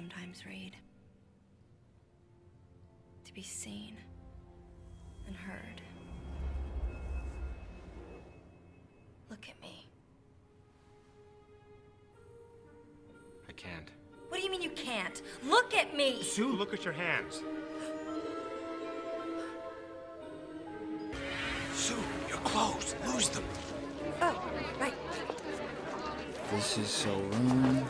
wanted sometimes, Reed. To be seen and heard. Look at me. I can't. What do you mean you can't? Look at me! Sue, look at your hands. Sue, your clothes. Lose them. Oh, right. This is so wrong.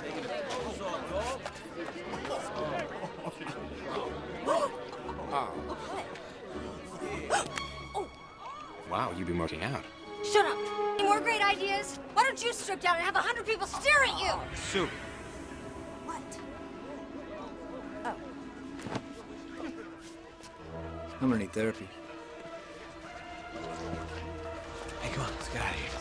Wow, you've been working out. Shut up! Any more great ideas? Why don't you strip down and have a hundred people stare at you? Sue, What? Oh, I'm gonna need therapy. hey, come on, let's get out of here.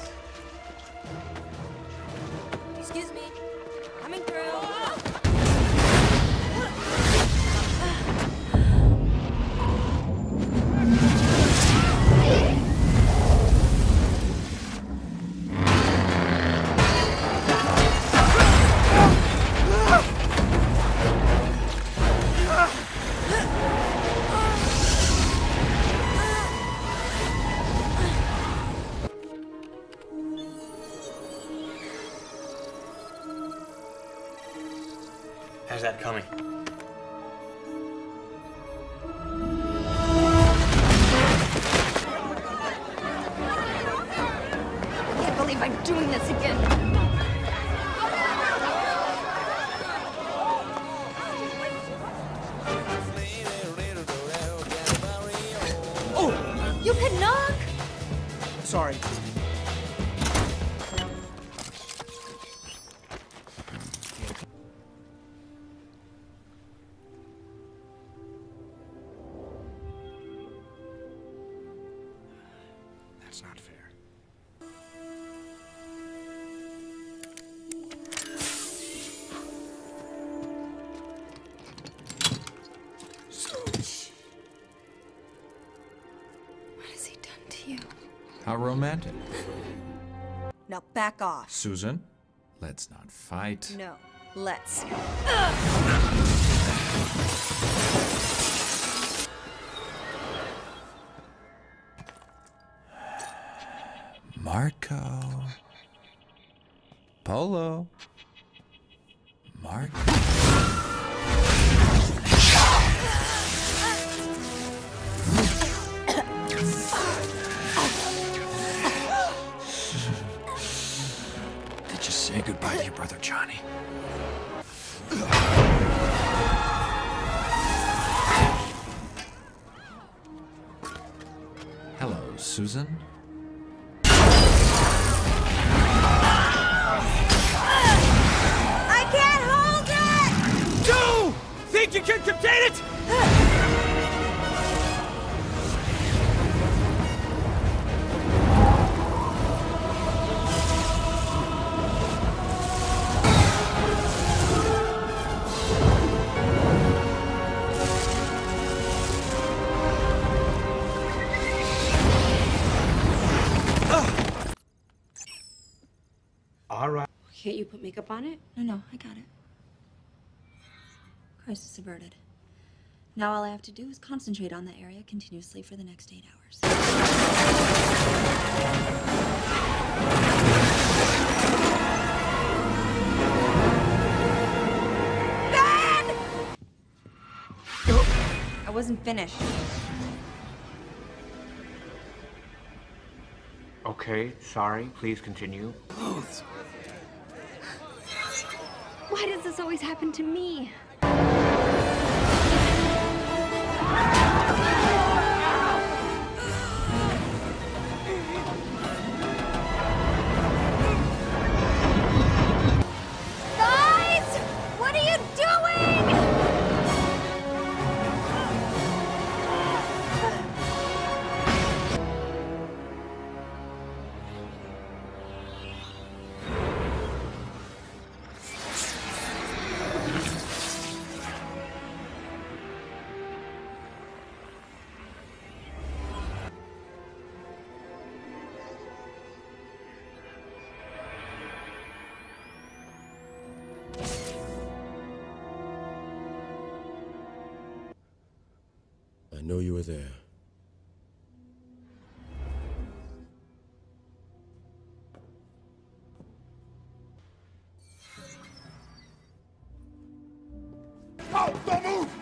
How's that coming? I can't believe I'm doing this again. Oh! You can knock! Sorry. That's not fair. What has he done to you? How romantic. Now back off. Susan, let's not fight. No, let's. Marco. Polo. Marco. Did you say goodbye to your brother Johnny? Hello, Susan. Can't you put makeup on it? No, no, I got it. Crisis averted. Now all I have to do is concentrate on the area continuously for the next eight hours. Ben! I wasn't finished. Okay, sorry. Please continue. Oh, Why does this always happen to me? know you were there. Oh, don't move!